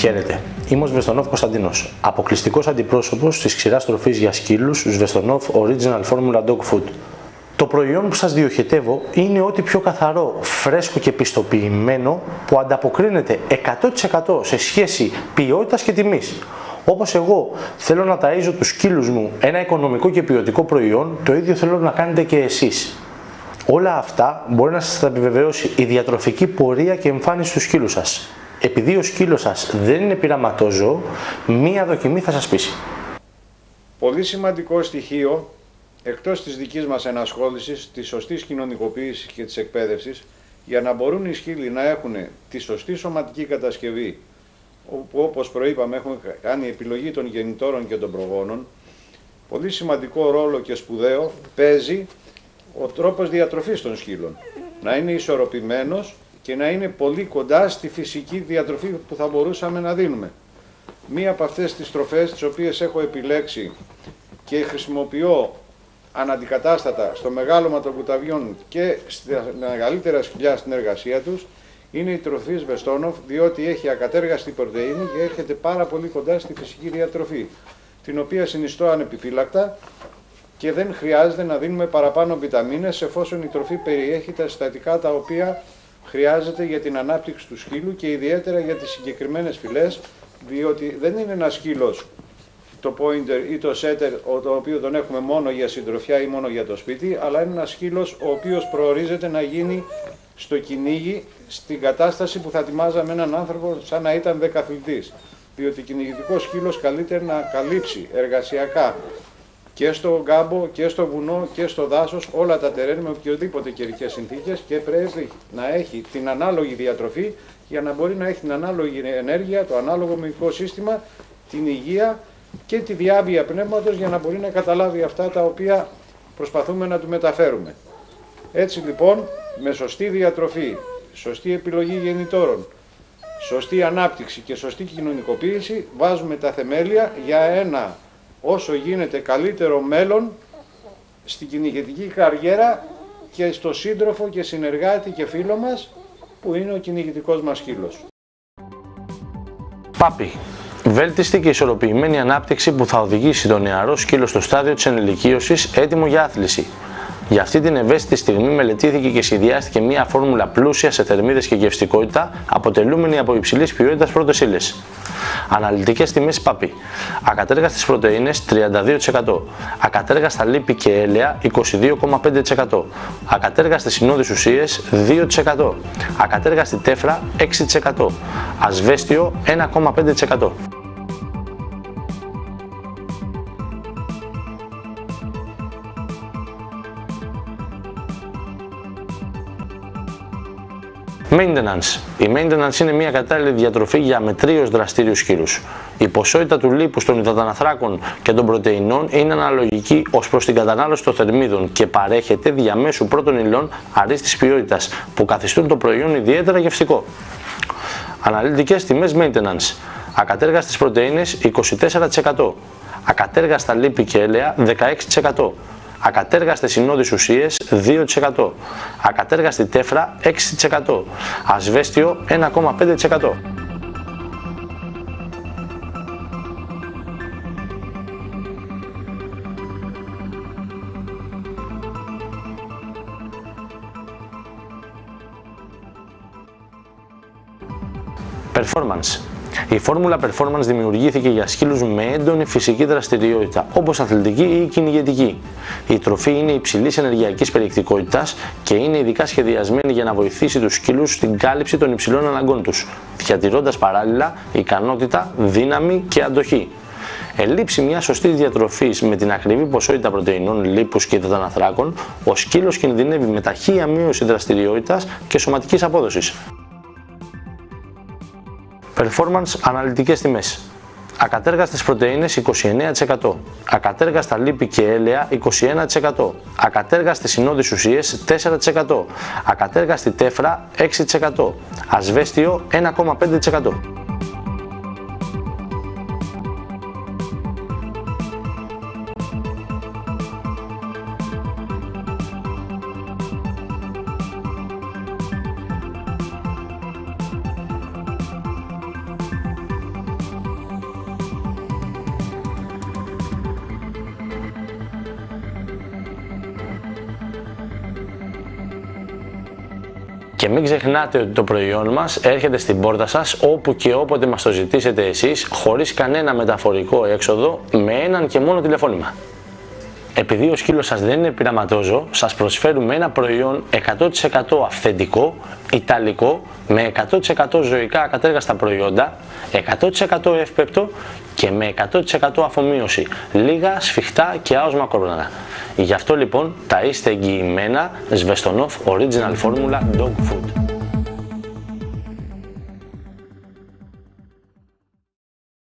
Χαίρετε. Είμαι ο Σβεστονόφ Κωνσταντίνο, αποκλειστικός αντιπρόσωπος της ξηράς τροφής για σκύλους Σβεστονόφ Original Formula Dog Food. Το προϊόν που σας διοχετεύω είναι ό,τι πιο καθαρό, φρέσκο και πιστοποιημένο που ανταποκρίνεται 100% σε σχέση ποιότητας και τιμής. Όπως εγώ θέλω να ταΐζω τους σκύλους μου ένα οικονομικό και ποιοτικό προϊόν, το ίδιο θέλω να κάνετε και εσείς. Όλα αυτά μπορεί να σας τα επιβεβαιώσει η διατροφική πορεία και εμφάνιση του σκύλους σας. Επειδή ο σκύλος σας δεν είναι πειραματόζωο, μία δοκιμή θα σας πείσει. Πολύ σημαντικό στοιχείο, εκτός της δικής μας ενασχόλησης, της σωστής κοινωνικοποίησης και της εκπαίδευσης, για να μπορούν οι σκύλοι να έχουν τη σωστή σωματική κατασκευή, όπου όπως προείπαμε έχουμε κάνει επιλογή των γεννητόρων και των προγόνων, πολύ σημαντικό ρόλο και σπουδαίο παίζει ο τρόπος διατροφής των σκύλων. Να είναι ισορροπημένος και να είναι πολύ κοντά στη φυσική διατροφή που θα μπορούσαμε να δίνουμε. Μία από αυτές τις τροφές τις οποίες έχω επιλέξει και χρησιμοποιώ αναντικατάστατα στο μεγάλωμα των κουταβιών και στα μεγαλύτερα σκυλιά στην εργασία τους είναι η τροφή Σβεστόνοφ διότι έχει ακατέργαστη πρωτεΐνη και έρχεται πάρα πολύ κοντά στη φυσική διατροφή την οποία συνιστώ ανεπιφύλακτα και δεν χρειάζεται να δίνουμε παραπάνω βιταμίνες εφόσον η τροφή περιέχει τα συστατικά τα οποία χρειάζεται για την ανάπτυξη του σκύλου και ιδιαίτερα για τις συγκεκριμένες φυλές διότι δεν είναι ένας σκύλος το pointer ή το setter το οποίο τον έχουμε μόνο για συντροφιά ή μόνο για το σπίτι αλλά είναι ένας σκύλος ο οποίος προορίζεται να γίνει στο κυνήγι στην κατάσταση που θα τιμάζαμε έναν άνθρωπο σαν να ήταν δεκαθλητής. Διότι κυνηγητικός σκύλος καλύτερα να καλύψει εργασιακά και στο γκάμπο και στο βουνό και στο δάσος όλα τα τερέν με οποιοδήποτε καιρικές συνθήκες και πρέπει να έχει την ανάλογη διατροφή για να μπορεί να έχει την ανάλογη ενέργεια, το ανάλογο μυϊκό σύστημα, την υγεία και τη διάβια πνεύματος για να μπορεί να καταλάβει αυτά τα οποία προσπαθούμε να του μεταφέρουμε. Έτσι λοιπόν με σωστή διατροφή, σωστή επιλογή γεννητόρων, σωστή ανάπτυξη και σωστή κοινωνικοποίηση βάζουμε τα θεμέλια για ένα όσο γίνεται καλύτερο μέλλον στην κυνηγετική καριέρα και στο σύντροφο και συνεργάτη και φίλο μας που είναι ο κυνηγητικός μας σκύλος. Πάπη. Βέλτιστη και ισορροπημένη ανάπτυξη που θα οδηγήσει τον νεαρό σκύλο στο στάδιο της ενηλικίωσης έτοιμο για άθληση. Για αυτή την ευαίσθητη στιγμή μελετήθηκε και σχεδιάστηκε μια φόρμουλα πλούσια σε θερμίδες και γευστικότητα, αποτελούμενη από υψηλής ποιότητας πρώτες ύλες. Αναλυτικές τιμές ΠΑΠΗ. Ακατέργαστε πρωτενε 32%. Ακατέργαστα λίπη και έλαια 22,5%. Ακατέργαστε συνόδει ουσίες 2%. Ακατέργαστη τέφρα 6%. Ασβέστιο 1,5%. Maintenance. Η maintenance είναι μια κατάλληλη διατροφή για μετρίω δραστήριους σκύλους. Η ποσότητα του λίπους των υδαταναθράκων και των πρωτεϊνών είναι αναλογική ως προς την κατανάλωση των θερμίδων και παρέχεται διαμέσου πρώτων υλών αρίστης ποιότητας που καθιστούν το προϊόν ιδιαίτερα γευστικό. Αναλυτικές τιμές maintenance. Ακατέργαστες πρωτεΐνες 24%. Ακατέργαστα λίπη και έλαια 16% ακατέργαστες συνόδεις ουσίες 2%, ακατέργαστη τέφρα 6%, ασβέστιο 1,5%. Performance η φόρμουλα Performance δημιουργήθηκε για σκύλους με έντονη φυσική δραστηριότητα, όπως αθλητική ή κυνηγετική. Η τροφή είναι υψηλής ενεργειακής περιεκτικότητας και είναι ειδικά σχεδιασμένη για να βοηθήσει τους σκύλους στην κάλυψη των υψηλών αναγκών τους, διατηρώντας παράλληλα ικανότητα, δύναμη και αντοχή. Ελήψη μιας σωστής διατροφής με την ακριβή ποσότητα πρωτεϊνών, λίπους και υδαταναθράκων, ο σκύλος κινδυνεύει με ταχεία μείωση δραστηριότητας και σωματικής απόδοσης. Performance αναλυτικές τιμές. Ακατέργαστες πρωτεΐνες 29%, ακατέργαστα λίπη και έλαια 21%, ακατέργαστες συνόδεις ουσίες 4%, ακατέργαστη τέφρα 6%, ασβέστιο 1,5%. Και μην ξεχνάτε ότι το προϊόν μας έρχεται στην πόρτα σας όπου και όποτε μας το ζητήσετε εσείς χωρίς κανένα μεταφορικό έξοδο με έναν και μόνο τηλεφώνημα. Επειδή ο σκύλος σας δεν είναι πειραματόζω, σας προσφέρουμε ένα προϊόν 100% αυθεντικό, ιταλικό, με 100% ζωικά ακατέργαστα προϊόντα, 100% εύπεπτο και με 100% αφομοίωση, λίγα, σφιχτά και άοσμα κορώνα. Γι' αυτό λοιπόν τα είστε εγγυημένα Σβεστονόφ Original Formula Dog Food.